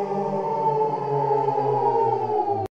Oh.